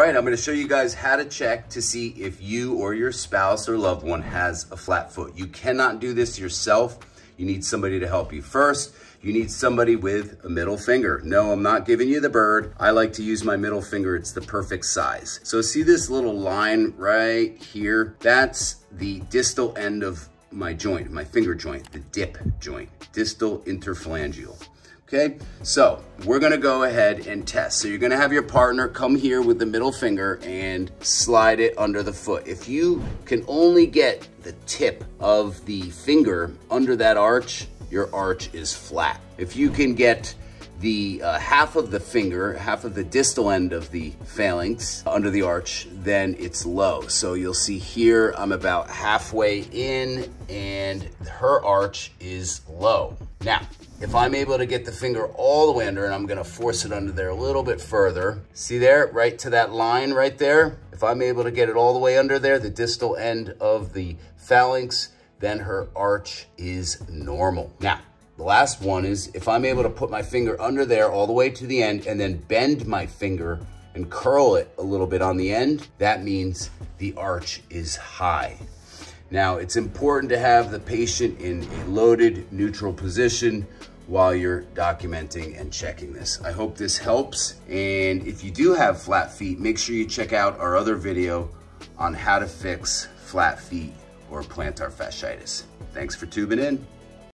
right, I'm gonna show you guys how to check to see if you or your spouse or loved one has a flat foot. You cannot do this yourself. You need somebody to help you. First, you need somebody with a middle finger. No, I'm not giving you the bird. I like to use my middle finger. It's the perfect size. So see this little line right here? That's the distal end of my joint, my finger joint, the dip joint, distal interphalangeal. Okay, so we're gonna go ahead and test. So you're gonna have your partner come here with the middle finger and slide it under the foot. If you can only get the tip of the finger under that arch, your arch is flat. If you can get the uh, half of the finger, half of the distal end of the phalanx under the arch, then it's low. So you'll see here, I'm about halfway in and her arch is low. Now, if I'm able to get the finger all the way under and I'm gonna force it under there a little bit further, see there, right to that line right there? If I'm able to get it all the way under there, the distal end of the phalanx, then her arch is normal. Now, the last one is if I'm able to put my finger under there all the way to the end and then bend my finger and curl it a little bit on the end, that means the arch is high. Now, it's important to have the patient in a loaded neutral position while you're documenting and checking this. I hope this helps. And if you do have flat feet, make sure you check out our other video on how to fix flat feet or plantar fasciitis. Thanks for tubing in.